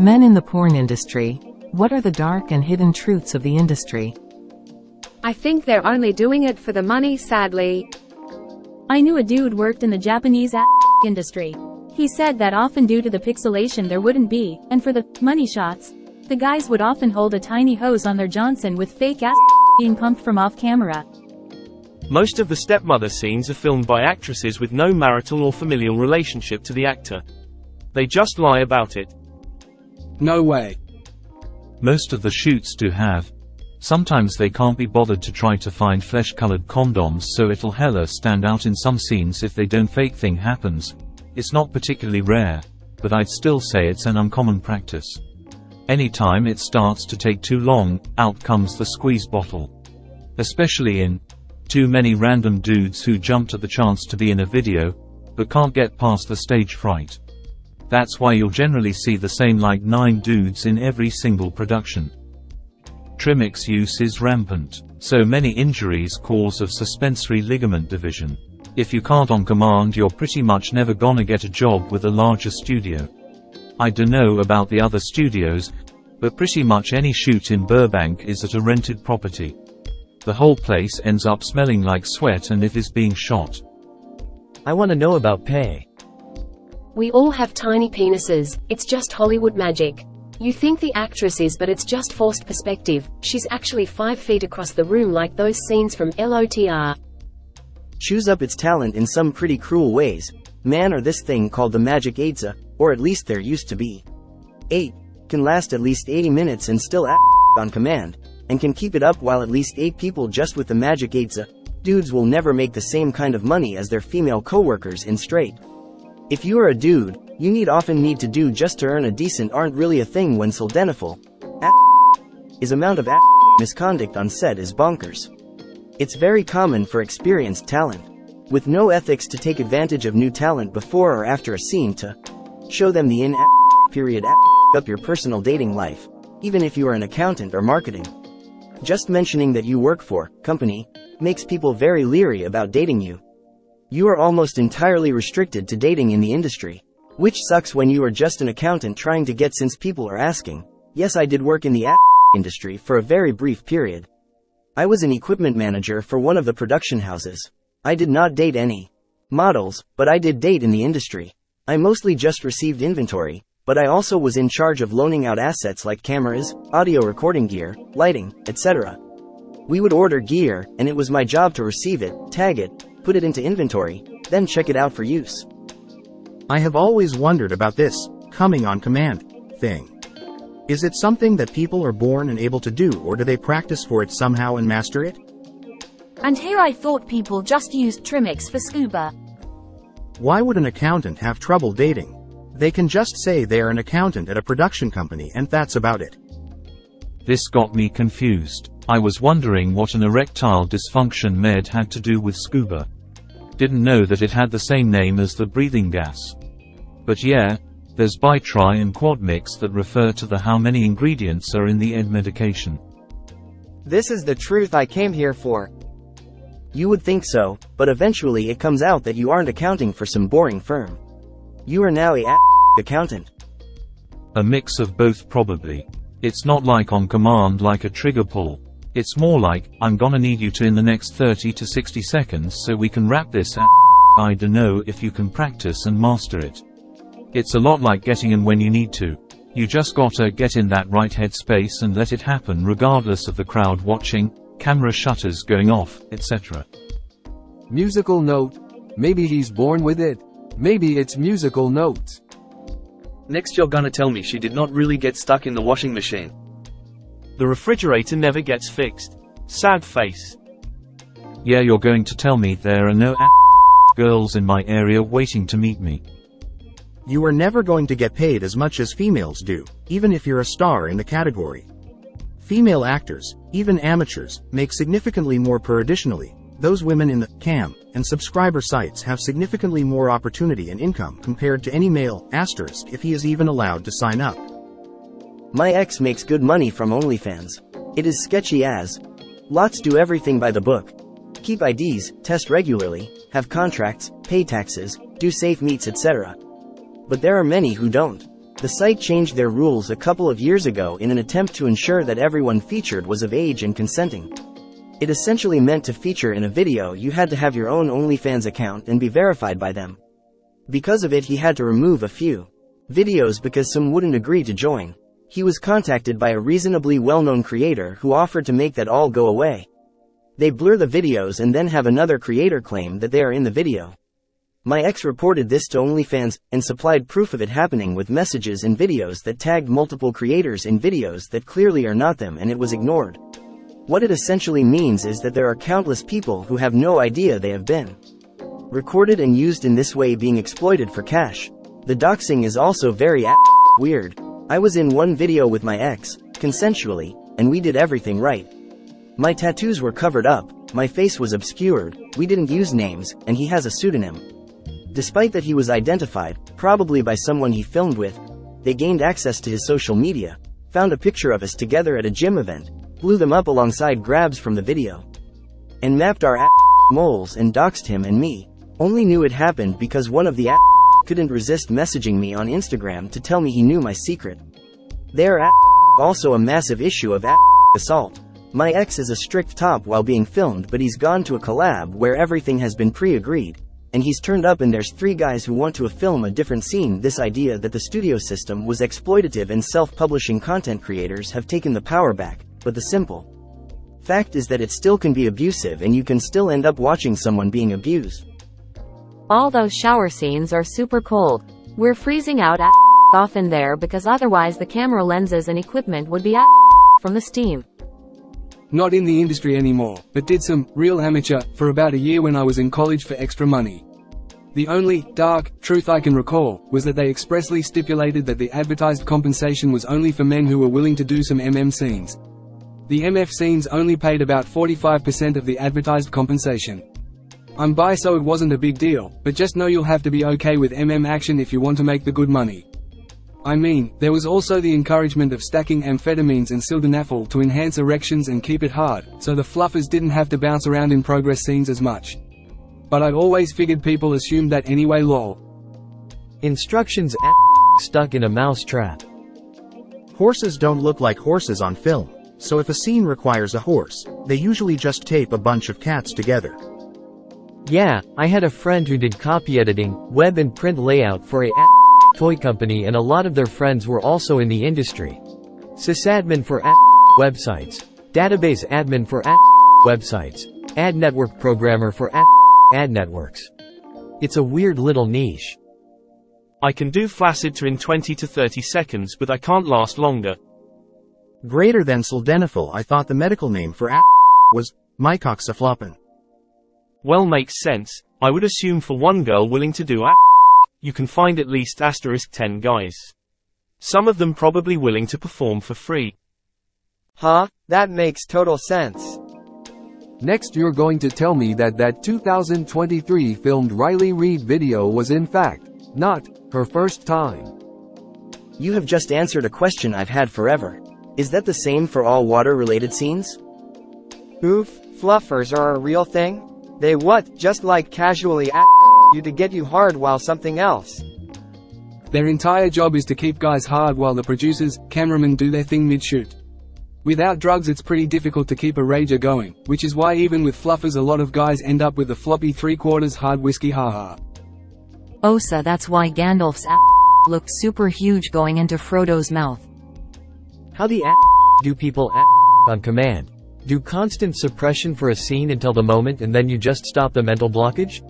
Men in the porn industry. What are the dark and hidden truths of the industry? I think they're only doing it for the money sadly. I knew a dude worked in the Japanese ass industry. He said that often due to the pixelation there wouldn't be, and for the money shots, the guys would often hold a tiny hose on their Johnson with fake ass being pumped from off camera. Most of the stepmother scenes are filmed by actresses with no marital or familial relationship to the actor. They just lie about it. No way. Most of the shoots do have. Sometimes they can't be bothered to try to find flesh-colored condoms so it'll hella stand out in some scenes if they don't fake thing happens. It's not particularly rare, but I'd still say it's an uncommon practice. Anytime it starts to take too long, out comes the squeeze bottle. Especially in too many random dudes who jumped at the chance to be in a video, but can't get past the stage fright. That's why you'll generally see the same like 9 dudes in every single production. Trimix use is rampant, so many injuries cause of suspensory ligament division. If you can't on command you're pretty much never gonna get a job with a larger studio. I dunno about the other studios, but pretty much any shoot in Burbank is at a rented property. The whole place ends up smelling like sweat and it is being shot. I wanna know about pay. We all have tiny penises, it's just Hollywood magic. You think the actress is but it's just forced perspective, she's actually 5 feet across the room like those scenes from LOTR. Chews up its talent in some pretty cruel ways, man or this thing called the magic AIDSA, uh, or at least there used to be. 8. Can last at least 80 minutes and still act on command, and can keep it up while at least 8 people just with the magic AIDSA. Uh, dudes will never make the same kind of money as their female coworkers in straight. If you are a dude, you need often need to do just to earn a decent aren't really a thing when sildenafil. is amount of misconduct on set is bonkers. It's very common for experienced talent. With no ethics to take advantage of new talent before or after a scene to show them the in period up your personal dating life, even if you are an accountant or marketing. Just mentioning that you work for, company, makes people very leery about dating you. You are almost entirely restricted to dating in the industry. Which sucks when you are just an accountant trying to get since people are asking. Yes, I did work in the industry for a very brief period. I was an equipment manager for one of the production houses. I did not date any models, but I did date in the industry. I mostly just received inventory, but I also was in charge of loaning out assets like cameras, audio recording gear, lighting, etc. We would order gear, and it was my job to receive it, tag it, put it into inventory, then check it out for use. I have always wondered about this, coming on command, thing. Is it something that people are born and able to do or do they practice for it somehow and master it? And here I thought people just used Trimix for scuba. Why would an accountant have trouble dating? They can just say they are an accountant at a production company and that's about it. This got me confused. I was wondering what an erectile dysfunction med had to do with scuba. Didn't know that it had the same name as the breathing gas. But yeah, there's bitri and quad mix that refer to the how many ingredients are in the ed medication. This is the truth I came here for. You would think so, but eventually it comes out that you aren't accounting for some boring firm. You are now a accountant. A mix of both probably. It's not like on command like a trigger pull. It's more like, I'm gonna need you to in the next 30 to 60 seconds so we can wrap this up. I dunno if you can practice and master it. It's a lot like getting in when you need to. You just gotta get in that right headspace and let it happen regardless of the crowd watching, camera shutters going off, etc. Musical note. Maybe he's born with it. Maybe it's musical notes. Next you're gonna tell me she did not really get stuck in the washing machine. The refrigerator never gets fixed. Sad face. Yeah you're going to tell me there are no girls in my area waiting to meet me. You are never going to get paid as much as females do, even if you're a star in the category. Female actors, even amateurs, make significantly more per additionally. Those women in the cam and subscriber sites have significantly more opportunity and income compared to any male asterisk if he is even allowed to sign up. My ex makes good money from OnlyFans. It is sketchy as. Lots do everything by the book. Keep IDs, test regularly, have contracts, pay taxes, do safe meets etc. But there are many who don't. The site changed their rules a couple of years ago in an attempt to ensure that everyone featured was of age and consenting. It essentially meant to feature in a video you had to have your own OnlyFans account and be verified by them. Because of it he had to remove a few videos because some wouldn't agree to join. He was contacted by a reasonably well-known creator who offered to make that all go away. They blur the videos and then have another creator claim that they are in the video. My ex reported this to OnlyFans, and supplied proof of it happening with messages and videos that tagged multiple creators in videos that clearly are not them and it was ignored. What it essentially means is that there are countless people who have no idea they have been recorded and used in this way being exploited for cash. The doxing is also very weird. I was in one video with my ex, consensually, and we did everything right. My tattoos were covered up, my face was obscured, we didn't use names, and he has a pseudonym. Despite that he was identified, probably by someone he filmed with, they gained access to his social media, found a picture of us together at a gym event, blew them up alongside grabs from the video, and mapped our moles and doxed him and me. Only knew it happened because one of the couldn't resist messaging me on Instagram to tell me he knew my secret. They're also a massive issue of assault. My ex is a strict top while being filmed but he's gone to a collab where everything has been pre-agreed, and he's turned up and there's three guys who want to film a different scene. This idea that the studio system was exploitative and self-publishing content creators have taken the power back, but the simple fact is that it still can be abusive and you can still end up watching someone being abused. All those shower scenes are super cold. We're freezing out at often there because otherwise the camera lenses and equipment would be from the steam. Not in the industry anymore, but did some real amateur for about a year when I was in college for extra money. The only dark truth I can recall was that they expressly stipulated that the advertised compensation was only for men who were willing to do some MM scenes. The MF scenes only paid about 45% of the advertised compensation. I'm bi so it wasn't a big deal, but just know you'll have to be okay with MM action if you want to make the good money. I mean, there was also the encouragement of stacking amphetamines and sildenafil to enhance erections and keep it hard, so the fluffers didn't have to bounce around in progress scenes as much. But I'd always figured people assumed that anyway lol. Instructions stuck in a mouse trap. Horses don't look like horses on film, so if a scene requires a horse, they usually just tape a bunch of cats together. Yeah, I had a friend who did copy editing, web and print layout for a toy company and a lot of their friends were also in the industry. Sysadmin for websites. Database admin for websites. Ad network programmer for ad networks. It's a weird little niche. I can do flaccid to in 20 to 30 seconds but I can't last longer. Greater than sildenafil I thought the medical name for was mycoxaflopin. Well makes sense, I would assume for one girl willing to do a you can find at least asterisk 10 guys. Some of them probably willing to perform for free. Huh? That makes total sense. Next you're going to tell me that that 2023 filmed Riley Reid video was in fact, not, her first time. You have just answered a question I've had forever. Is that the same for all water-related scenes? Oof, fluffers are a real thing? They what, just like casually at you to get you hard while something else. Their entire job is to keep guys hard while the producers, cameramen do their thing mid-shoot. Without drugs it's pretty difficult to keep a rager going, which is why even with fluffers a lot of guys end up with a floppy three-quarters hard whiskey haha. Osa oh, that's why Gandalf's looked super huge going into Frodo's mouth. How the a do people on command? Do constant suppression for a scene until the moment and then you just stop the mental blockage?